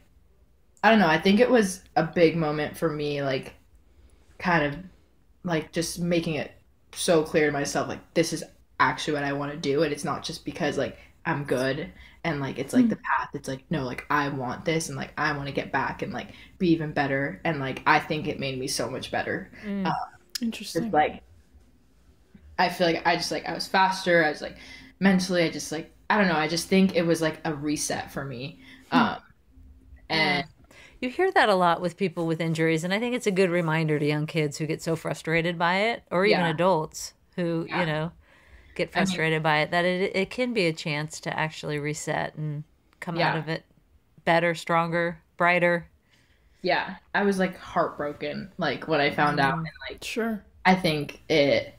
I don't know. I think it was a big moment for me, like kind of like just making it so clear to myself, like this is actually what I want to do, and it's not just because like I'm good and like it's like hmm. the path. It's like no, like I want this, and like I want to get back and like be even better, and like I think it made me so much better. Hmm. Um, Interesting. It's like I feel like I just like I was faster. I was like mentally. I just like I don't know. I just think it was like a reset for me. Hmm. Um, and You hear that a lot with people with injuries, and I think it's a good reminder to young kids who get so frustrated by it, or even Yeah. adults who, Yeah. you know, get I mean- frustrated by it, that it, it can be a chance to actually reset and come out of it better, stronger, brighter. yeah, I was like heartbroken like when I found out, and like Sure. I think it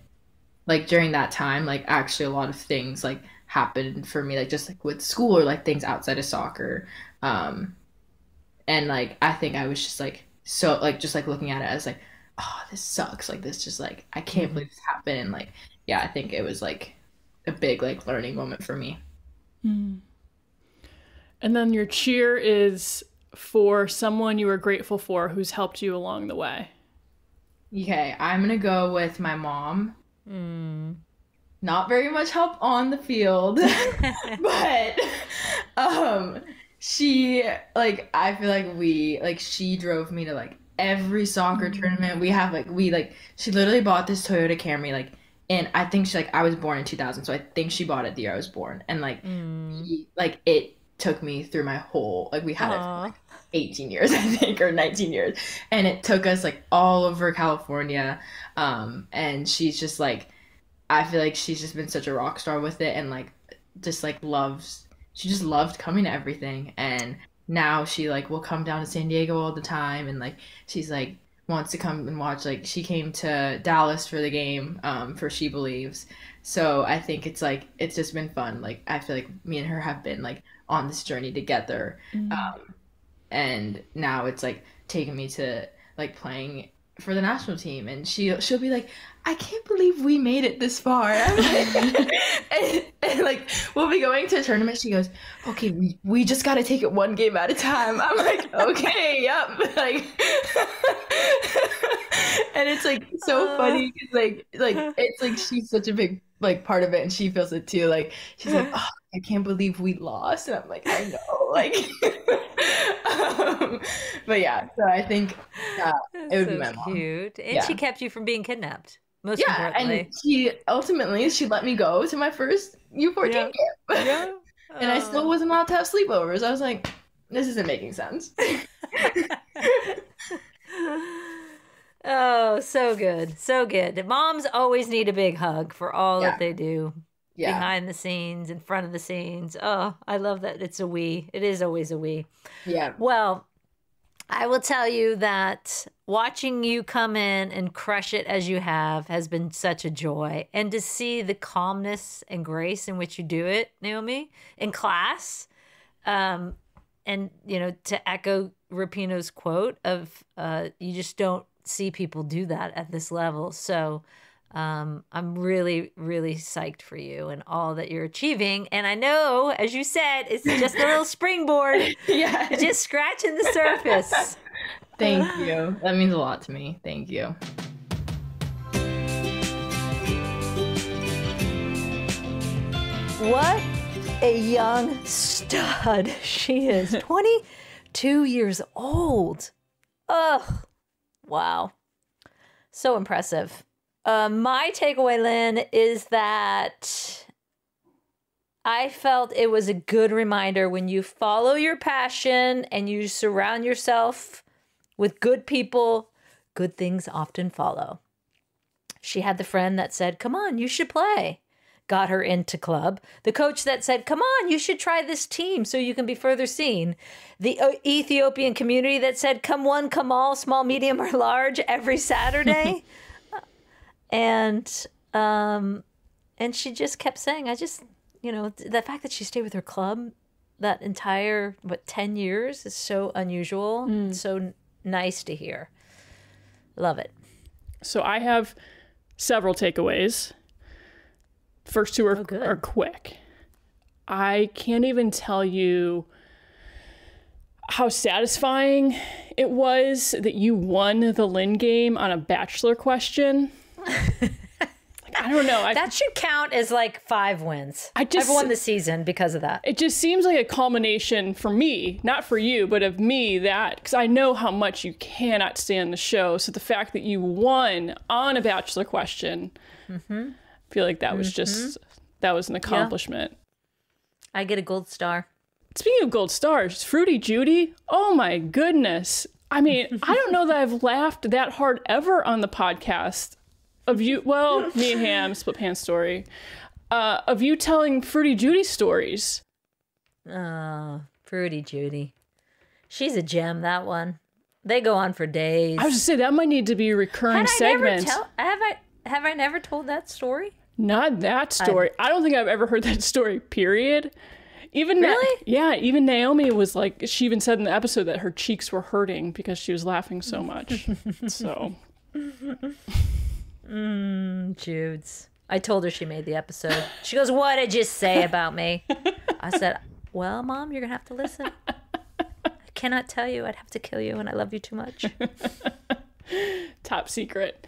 like during that time, like actually a lot of things like happened for me, like just like with school or like things outside of soccer. Um and like I think I was just like so like just like looking at it as like, oh, this sucks. Like this just like I can't believe this happened. Like yeah, I think it was like a big like learning moment for me. Hmm. And then your cheer is for someone you are grateful for who's helped you along the way. Okay, I'm gonna go with my mom. Hmm. Not very much help on the field, but um, she like I feel like we like she drove me to like every soccer hmm. tournament we have. Like we like she literally bought this Toyota Camry like, and I think she like I was born in 2000, so I think she bought it the year I was born, and like he- like it took me through my whole like we had it for, like 18 years, I think, or 19 years. And it took us like all over California. Um, and she's just like, I feel like she's just been such a rock star with it and like just like loves, she just loved coming to everything. And now she like will come down to San Diego all the time and like she's like wants to come and watch like she came to Dallas for the game um for She Believes. So I think it's like it's just been fun. Like I feel like me and her have been like on this journey together. Um and now it's like taking me to like playing for the national team and she she'll be like I can't believe we made it this far. Like- and, and, like we'll be going to a tournament. She goes, "Okay, we, we just got to take it one game at a time." I'm like, "Okay, yep." Like, and it's like so Uh. funny 'cause, like like it's like she's such a big like part of it, and she feels it too. Like she's like, "Oh, I can't believe we lost," and I'm like, "I know." Like, but yeah, so I think uh, it would be my mom. cute. And Yeah. she kept you from being kidnapped. Most Yeah, importantly. and she ultimately she let me go to my first U14 Yeah. camp. Yeah. and I still Oh. wasn't allowed to have sleepovers. I was like, this isn't making sense. oh, so good. So good. Moms always need a big hug for all Yeah. that they do Yeah. behind the scenes, in front of the scenes. Oh, I love that it's a we. It is always a we. Yeah. Well, I will tell you that watching you come in and crush it as you have has been such a joy. And to see the calmness and grace in which you do it, Naomi, in class, um, and, you know, to echo Rapinoe's quote of uh, you just don't see people do that at this level. So, um, I'm really, really psyched for you and all that you're achieving. And I know, as you said, it's just a little springboard. Yeah. Just scratching the surface. Thank you. That means a lot to me. Thank you. What a young stud she is. 22 years old. Ugh. Wow. So impressive. Uh, my takeaway, Lynn, is that I felt it was a good reminder when you follow your passion and you surround yourself with good people, good things often follow. She had the friend that said, Come on, you should play. Got her into club. The coach that said, Come on, you should try this team so you can be further seen. The uh, Ethiopian community that said, Come one, come all, small, medium, or large every Saturday. and um and she just kept saying i just you know the fact that she stayed with her club that entire what 10 years is so unusual so n- nice to hear love it So I have several takeaways. First two are, good. are quick. I can't even tell you how satisfying it was that you won the Lynn game on a bachelor question. Like, I don't know. I, that should count as like five wins I just- i've won the season because of that it just seems like a culmination for me, not for you, but of me that because I know how much you cannot stand the show. So the fact that you won on a bachelor question, mm-hmm. I feel like that was mm-hmm. just that was an accomplishment. i get a gold star Speaking of gold stars, Fruity Judy, oh my goodness. I mean, I don't know that I've laughed that hard ever on the podcast of you. Well, me and Ham, split pants story, uh, of you telling Fruity Judy stories. oh fruity judy she's a gem that one they go on for days I was just say that might need to be a recurring Had I never segment. tell have i have i never told that story Not that story. I don't think I've ever heard that story. Period. Even Na- Really? yeah. Even Naomi was like, she even said in the episode that her cheeks were hurting because she was laughing so much. so Jude's. I told her she made the episode. She goes, What did you say about me? I said, Well, mom, you're going to have to listen. I cannot tell you. I'd have to kill you, and I love you too much. top secret.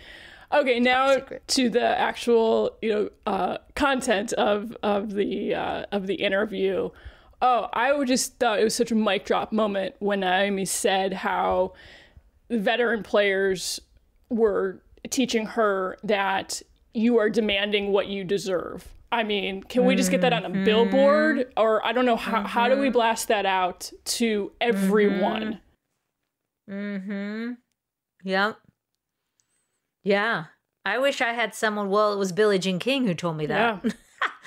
Okay, now to the actual, you know, uh, content of of the uh, of the interview. Oh, I would just thought it was such a mic drop moment when Naomi said how veteran players were teaching her that you are demanding what you deserve. I mean, can we just get that on a billboard? Mm-hmm. Or I don't know how how do we mm-hmm. blast that out to everyone? Mm-hmm. mm-hmm. Yep. Yeah. I wish I had someone. Well, it was Billie Jean King who told me that. Yeah.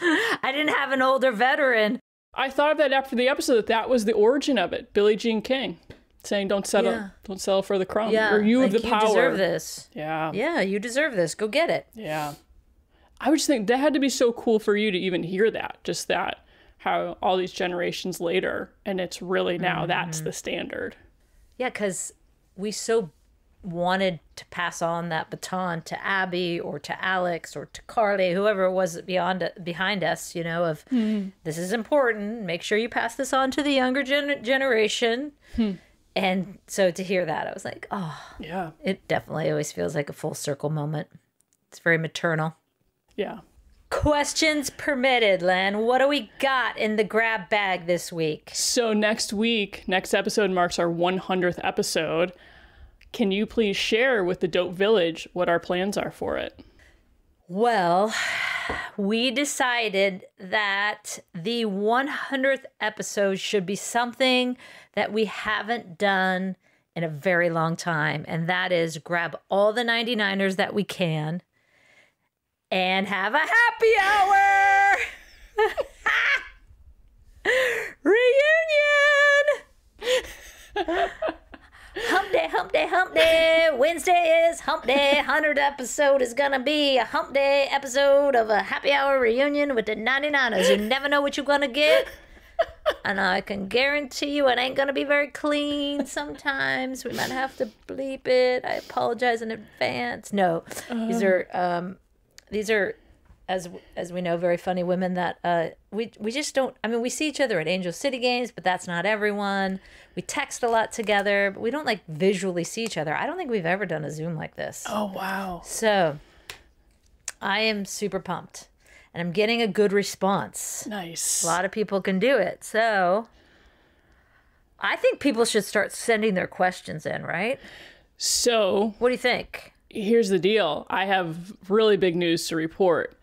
I didn't have an older veteran. I thought of that after the episode that that was the origin of it. Billie Jean King saying, "Don't settle, Yeah. don't settle for the crumb, Yeah. or you like, have the you power." deserve this. Yeah, Yeah, you deserve this. Go get it. yeah. I would just think that had to be so cool for you to even hear that. Just that, how all these generations later, and it's really now that's Mm-hmm. the standard. Yeah, because we so wanted to pass on that baton to Abby or to Alex or to Carly, whoever it was beyond behind us. You know, of this is important. Make sure you pass this on to the younger gen- generation. And so to hear that, I was like, oh, Yeah, it definitely always feels like a full circle moment. It's very maternal. yeah. Questions permitted, Len. What do we got in the grab bag this week? So next week, next episode marks our 100th episode. Can you please share with the Dope Village what our plans are for it? Well, we decided that the 100th episode should be something that we haven't done in a very long time, and that is grab all the 99ers that we can and have a happy hour reunion. Hump day, hump day, hump day. Wednesday is hump day. 100 episode is gonna be a hump day episode of a happy hour reunion with the 99ers. You never know what you're gonna get. And I can guarantee you it ain't gonna be very clean sometimes. We might have to bleep it. I apologize in advance. No, these are um, these are as as we know very funny women that uh we we just don't I mean we see each other at Angel City games but that's not everyone. We text a lot together but we don't like visually see each other. I don't think we've ever done a Zoom like this. Oh, wow. So I am super pumped and I'm getting a good response. Nice. A lot of people can do it. So I think people should start sending their questions in, right? So What do you think? here's the deal I have really big news to report.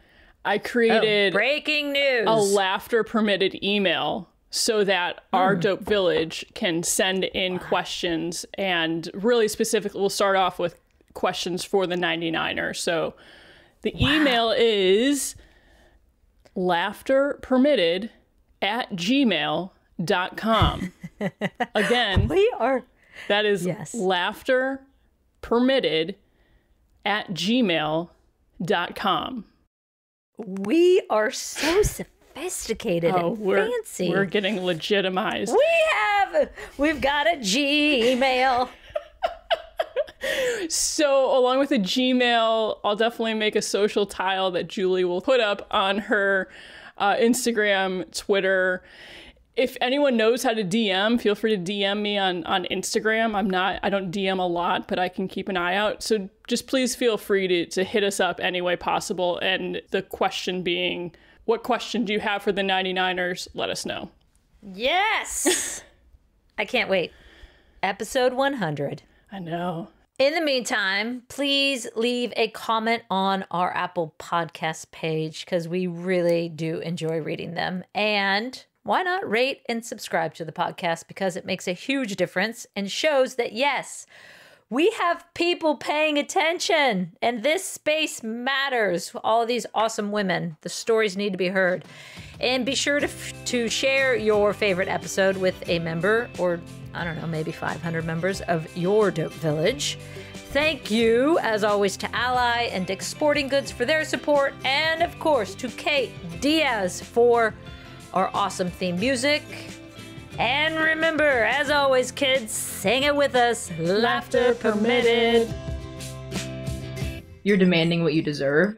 I Oh, created breaking news. a laughter permitted email so that our Hmm. dope village can send in questions and really specifically we'll start off with questions for the 99er so the email is laughter permitted at gmail.com again we are that is Yes. laughter permitted at gmail.com We are so sophisticated oh and we're, fancy. we're getting legitimized we have we've got a Gmail. So, along with the Gmail, I'll definitely make a social tile that Julie will put up on her uh, Instagram, Twitter. If anyone knows how to DM, feel free to DM me on on Instagram. I'm not, I don't DM a lot, but I can keep an eye out. So just please feel free to to hit us up any way possible. And the question being, what question do you have for the 99ers? Let us know. Yes. I can't wait. Episode 100. I know. In the meantime, please leave a comment on our Apple Podcast page because we really do enjoy reading them. And why not rate and subscribe to the podcast because it makes a huge difference and shows that, yes, we have people paying attention and this space matters. All these awesome women, the stories need to be heard. And be sure to, to share your favorite episode with a member or, I don't know, maybe 500 members of your Dope Village. Thank you, as always, to Ally and Dick's Sporting Goods for their support, and of course to Kate Diaz for our awesome theme music. And remember, as always, kids, sing it with us. Laughter permitted. You're demanding what you deserve.